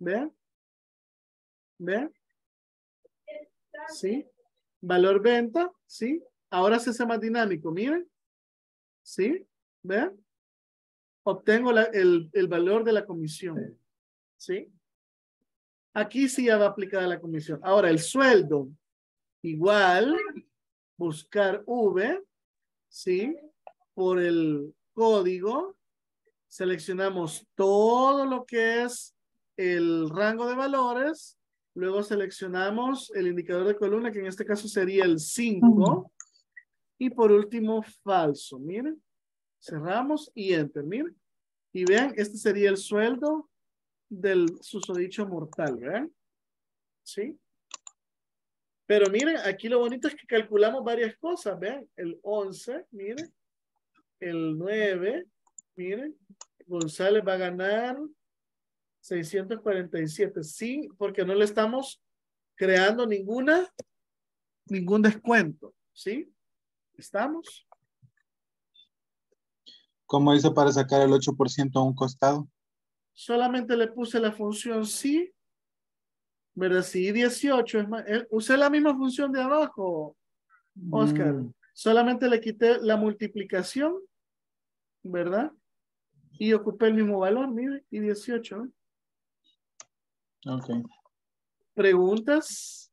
¿Vean? ¿Vean? ¿Sí? Valor venta. ¿Sí? Ahora se hace más dinámico. Miren. ¿Sí? ¿Vean? Obtengo el, el, valor de la comisión. ¿Sí? Aquí sí ya va aplicada la comisión. Ahora, el sueldo. Igual, buscar V, ¿sí? Por el código, seleccionamos todo lo que es el rango de valores, luego seleccionamos el indicador de columna, que en este caso sería el 5, y por último, falso. Miren, cerramos y enter. Miren. Y vean, este sería el sueldo del susodicho mortal. ¿Vean? ¿Sí? Pero miren, aquí lo bonito es que calculamos varias cosas. Vean, el 11, miren. El 9, miren. González va a ganar 647. Sí, porque no le estamos creando ninguna, ningún descuento. ¿Sí? ¿Estamos? ¿Cómo hizo para sacar el 8% a un costado? Solamente le puse la función sí. ¿Verdad? Sí, 18 es más. Usé la misma función de abajo, Oscar. Mm, Solamente le quité la multiplicación, ¿verdad? Y ocupé el mismo valor, mire, y 18. ok. ¿Preguntas?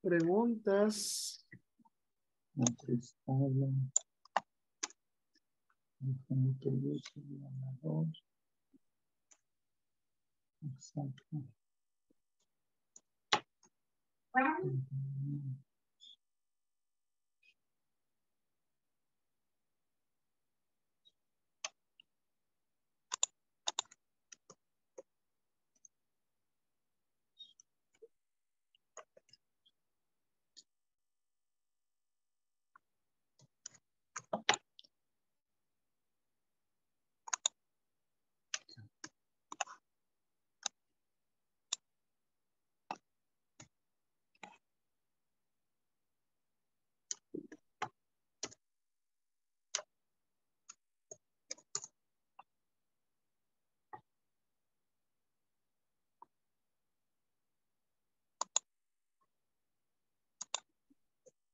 Preguntas. Tabla. Infinito luz, ganador. Exacto.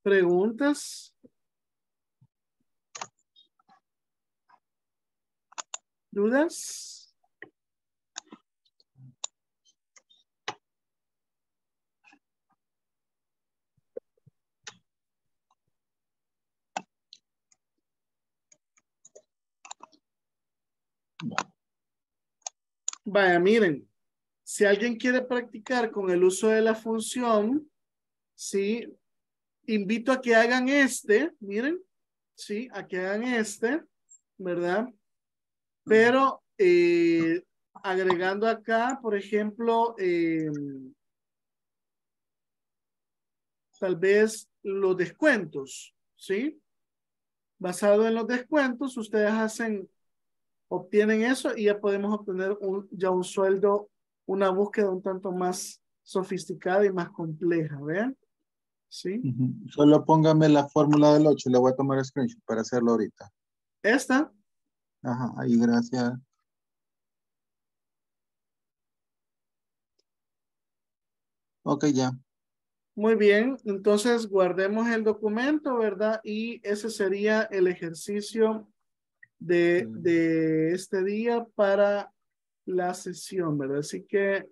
¿Preguntas? ¿Dudas? Vaya, miren, si alguien quiere practicar con el uso de la función, sí, invito a que hagan este, miren, sí, a que hagan este, ¿verdad? Pero eh, agregando acá, por ejemplo, eh, tal vez los descuentos, ¿sí? Basado en los descuentos, ustedes hacen, obtienen eso y ya podemos obtener un, ya un sueldo, una búsqueda un tanto más sofisticada y más compleja, ¿vean? ¿Sí? Solo póngame la fórmula del 8, le voy a tomar screenshot para hacerlo ahorita. Esta, Ajá, ahí gracias. Ok, ya. Muy bien, entonces guardemos el documento, ¿verdad? Y ese sería el ejercicio de, de este día para la sesión, ¿verdad? Así que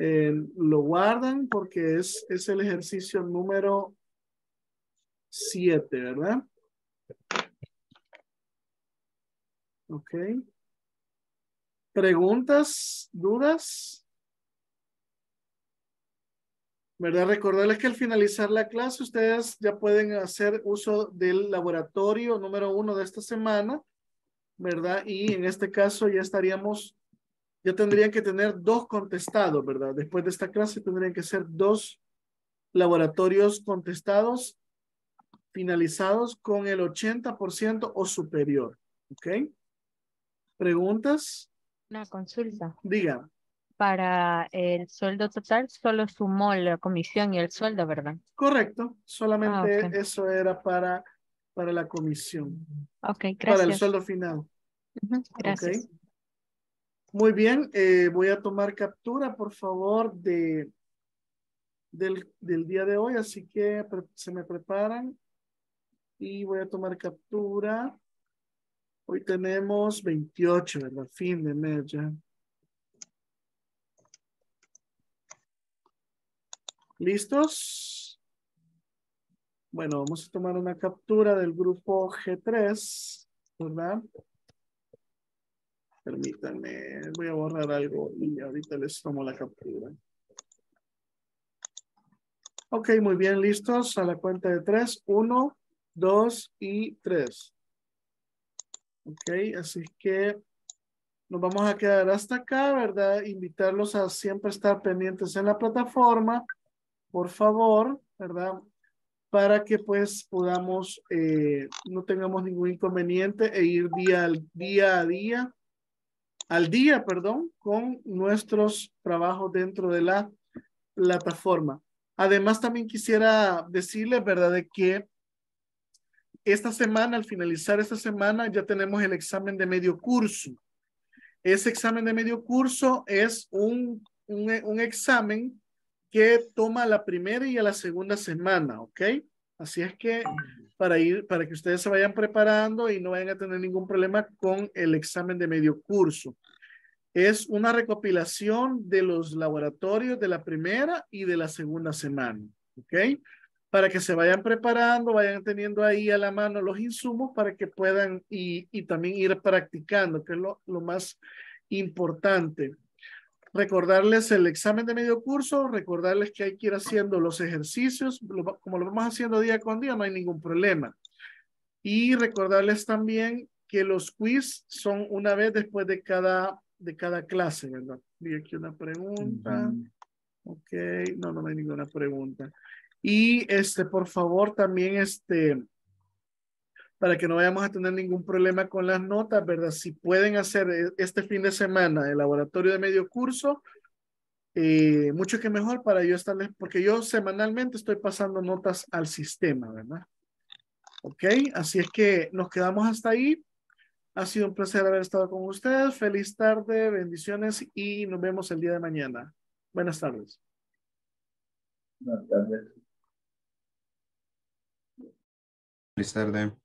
eh, lo guardan porque es, es el ejercicio número 7, ¿verdad? Ok. ¿Preguntas? ¿Dudas? ¿verdad? Recordarles que al finalizar la clase ustedes ya pueden hacer uso del laboratorio número uno de esta semana, ¿verdad? Y en este caso ya estaríamos, ya tendrían que tener dos contestados, ¿verdad? Después de esta clase tendrían que ser dos laboratorios contestados, finalizados con el 80% o superior, ¿ok? ¿Preguntas? Una consulta. Diga. Para el sueldo total, solo sumó la comisión y el sueldo, ¿verdad? Correcto, solamente Ah, eso era para, para la comisión, Ok, para el gracias. sueldo final. Gracias. Ok. Muy bien, eh, voy a tomar captura, por favor, de del, del día de hoy, así que se me preparan y voy a tomar captura. Hoy tenemos 28, ¿verdad? Fin de mes ya. ¿Listos? Bueno, vamos a tomar una captura del grupo G3, ¿verdad? Permítanme, voy a borrar algo y ahorita les tomo la captura. Ok, muy bien, listos. A la cuenta de tres. Uno, dos y tres. Ok, así que nos vamos a quedar hasta acá, ¿verdad? Invitarlos a siempre estar pendientes en la plataforma, por favor, ¿verdad? Para que pues podamos, eh, no tengamos ningún inconveniente e ir día, día a día, al día, perdón, con nuestros trabajos dentro de la plataforma. Además, también quisiera decirles, ¿verdad? De que esta semana, al finalizar esta semana, ya tenemos el examen de medio curso. Ese examen de medio curso es un, un, un examen que toma la primera y a la segunda semana, ¿ok? Así es que para ir, para que ustedes se vayan preparando y no vayan a tener ningún problema con el examen de medio curso. Es una recopilación de los laboratorios de la primera y de la segunda semana, ¿ok? Para que se vayan preparando, vayan teniendo ahí a la mano los insumos para que puedan y, y también ir practicando, que es lo, lo más importante recordarles el examen de medio curso, recordarles que hay que ir haciendo los ejercicios, lo- como lo vamos haciendo día con día, no hay ningún problema. Y recordarles también que los quiz son una vez después de cada, de cada clase, ¿verdad? Vi aquí una pregunta. Ok, no, no, no hay ninguna pregunta. Y este, por favor, también este, para que no vayamos a tener ningún problema con las notas, ¿verdad? Si pueden hacer eh, este fin de semana el laboratorio de medio curso, eh, mucho que mejor para yo estarles, porque yo semanalmente estoy pasando notas al sistema, ¿verdad? Ok, así es que nos quedamos hasta ahí. Ha sido un placer haber estado con ustedes. Feliz tarde, bendiciones y nos vemos el día de mañana. Buenas tardes. Feliz tarde.